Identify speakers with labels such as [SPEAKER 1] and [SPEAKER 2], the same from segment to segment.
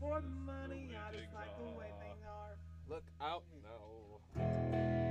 [SPEAKER 1] for money. I just like the way things are.
[SPEAKER 2] Look out now.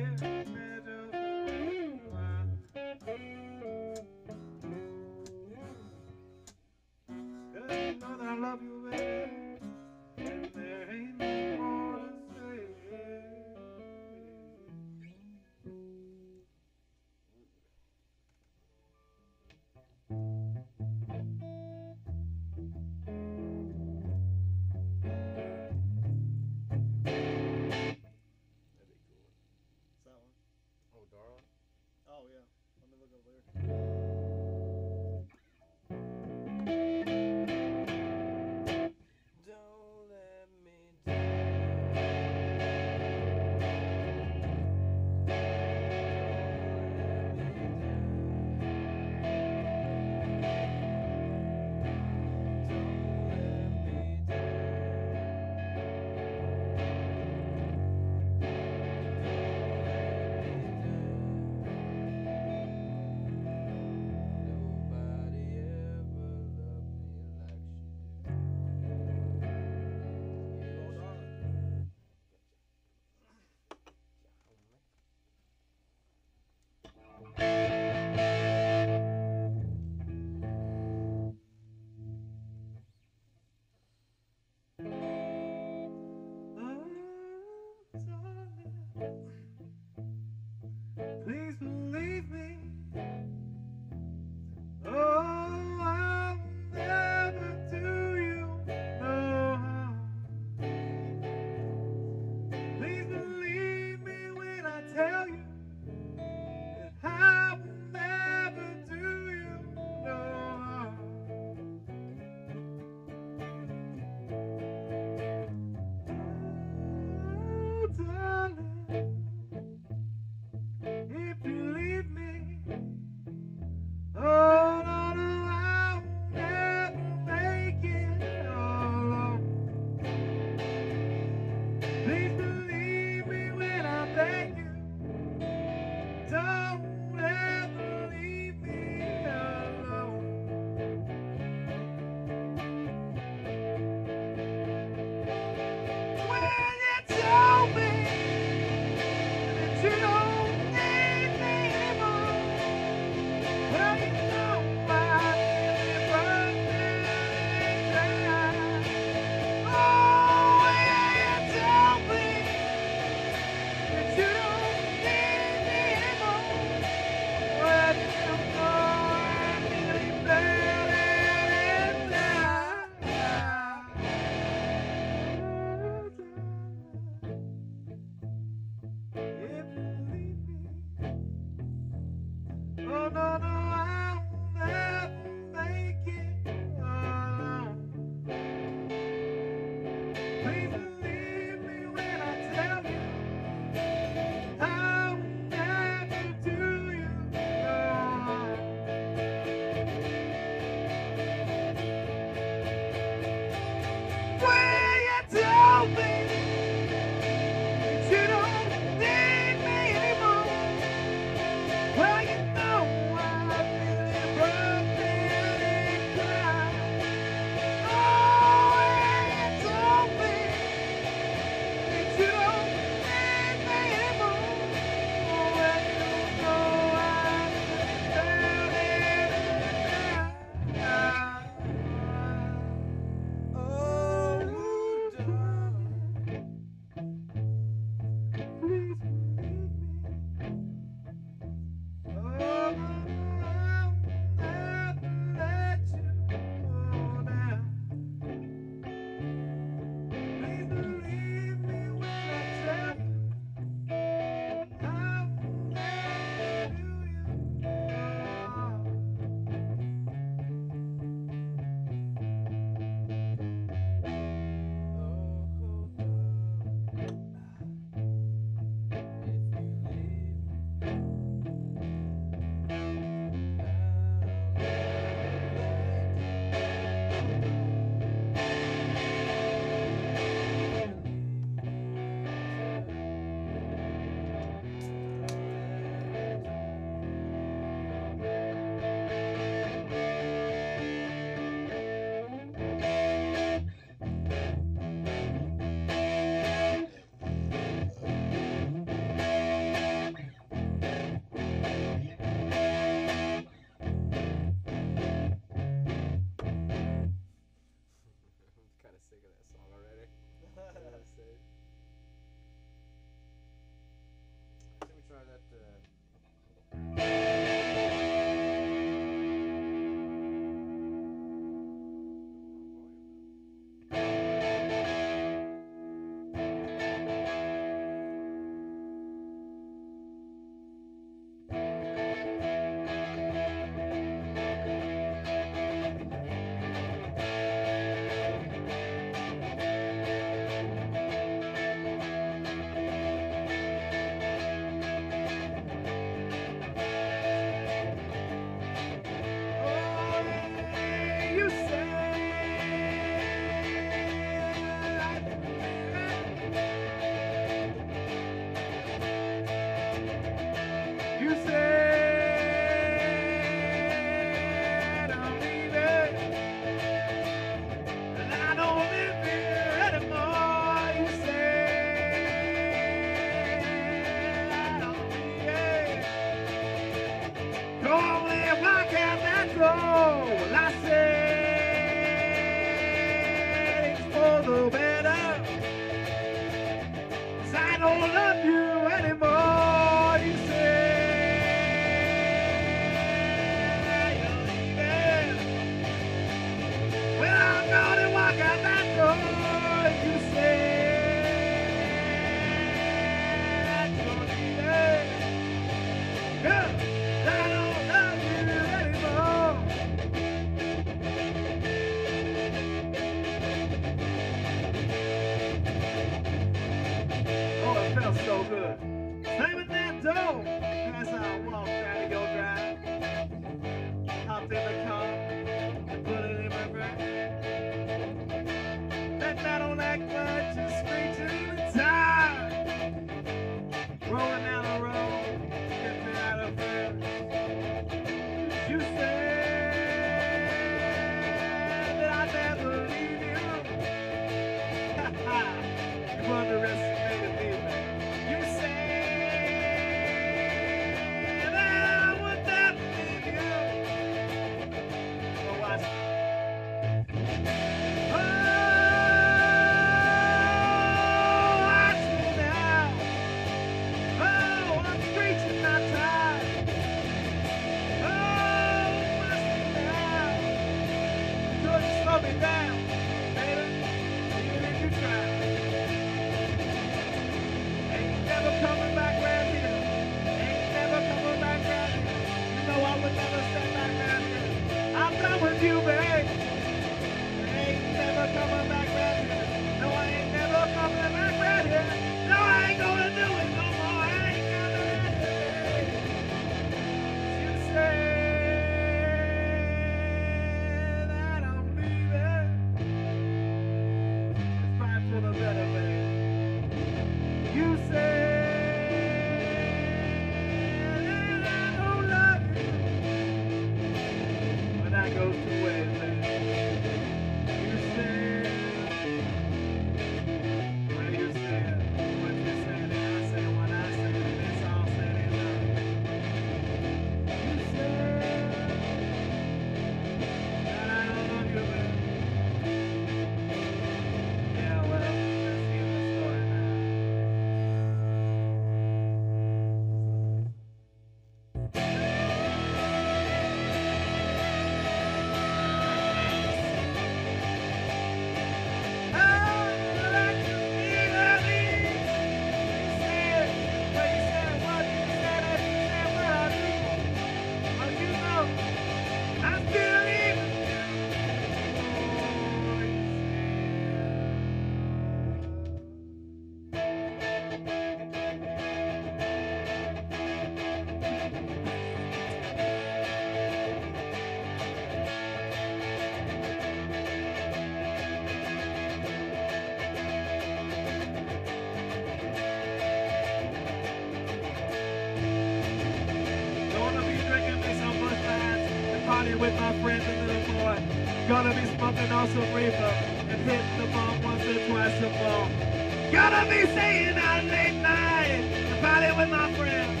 [SPEAKER 1] Friends the little boy. Gonna be smoking on some reefer and hit the bum once or twice a month. Gonna be staying out late night and party with my friends.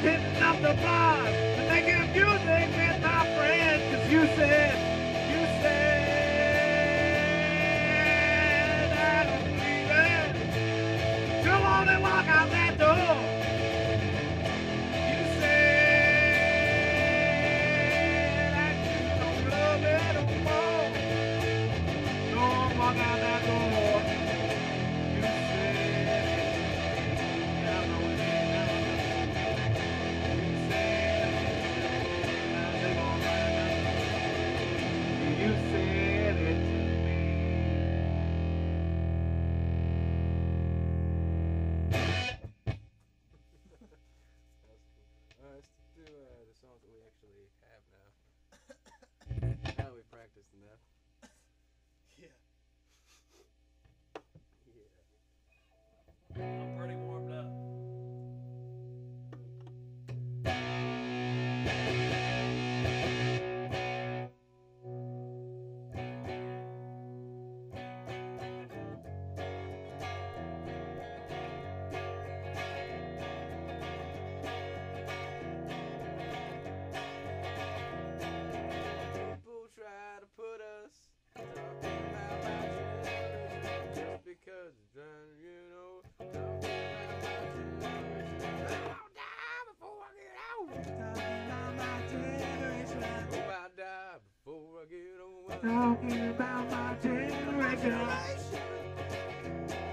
[SPEAKER 1] Hitting up the bars and making music with my friends, cause you said.
[SPEAKER 2] Talking about my generation.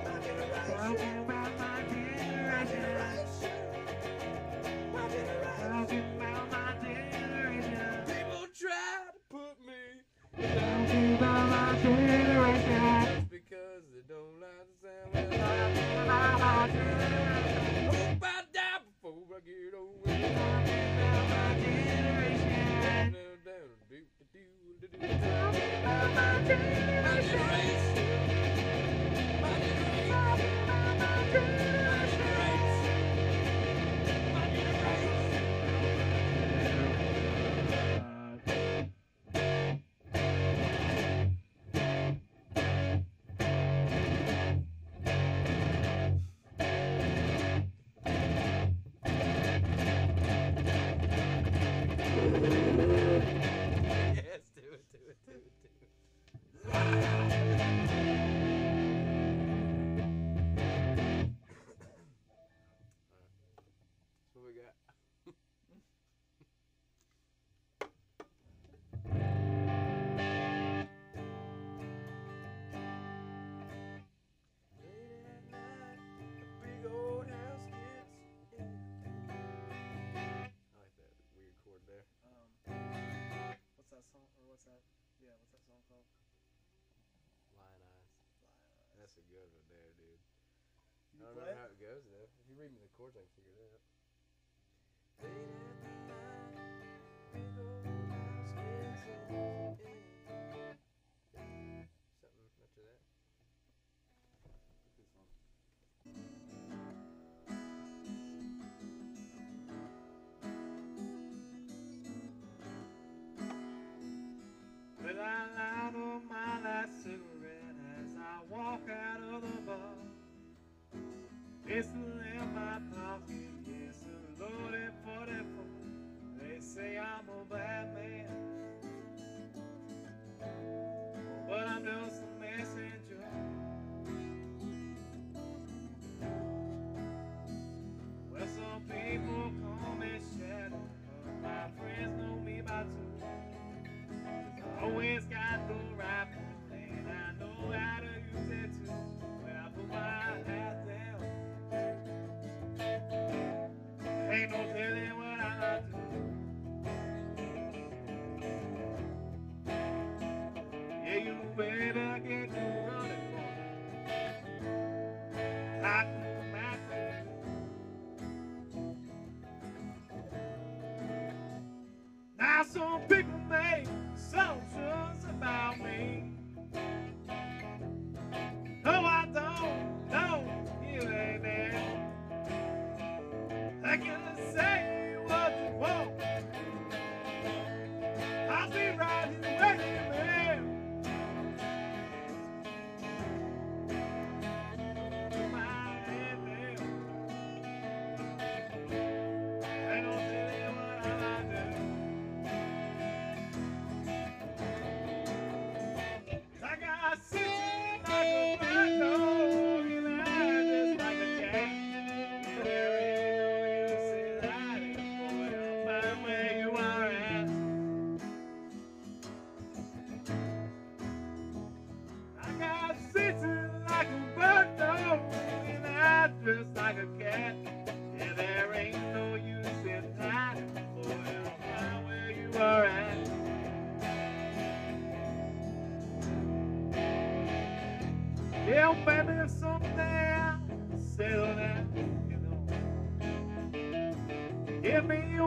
[SPEAKER 2] Talking my generation.
[SPEAKER 1] My generation.
[SPEAKER 2] People try to put me.
[SPEAKER 1] Talking about my generation.
[SPEAKER 2] day. there, dude.
[SPEAKER 3] You
[SPEAKER 2] I don't
[SPEAKER 3] play?
[SPEAKER 2] know how it goes though. If you read me the chords, I can です。second.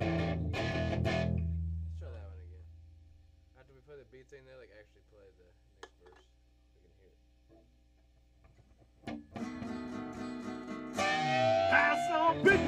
[SPEAKER 2] Let's try that
[SPEAKER 1] one again. After we play the beat thing there,
[SPEAKER 2] like
[SPEAKER 3] actually play the next
[SPEAKER 2] verse. We can hear it. Pass on,
[SPEAKER 3] big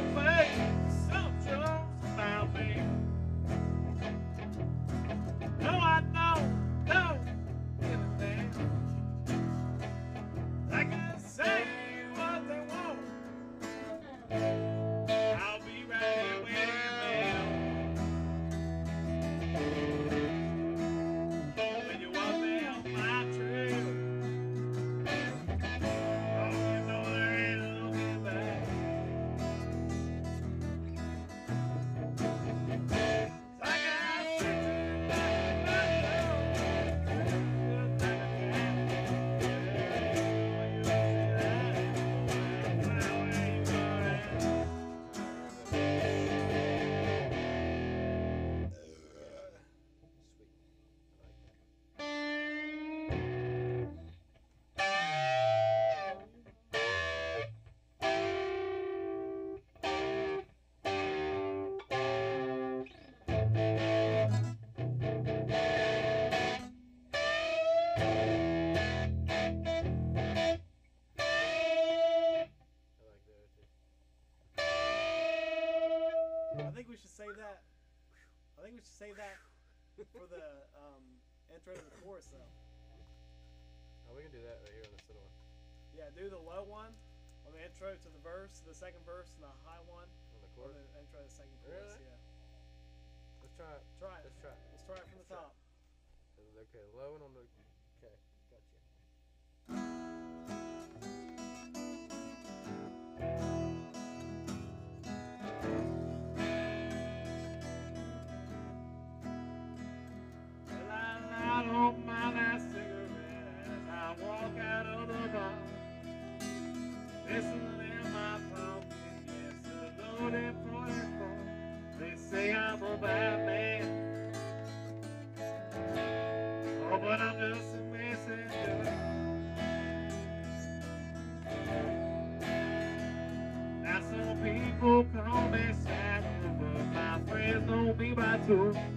[SPEAKER 3] do the low one on the intro to the verse, the second verse, and the high one
[SPEAKER 2] on the chorus.
[SPEAKER 3] On the intro to the second chorus.
[SPEAKER 2] Really?
[SPEAKER 3] Yeah.
[SPEAKER 2] Let's try it.
[SPEAKER 3] Try it.
[SPEAKER 2] Let's try it.
[SPEAKER 3] Let's try it from
[SPEAKER 2] Let's the
[SPEAKER 3] top. It.
[SPEAKER 2] Okay, low one on the
[SPEAKER 1] soon.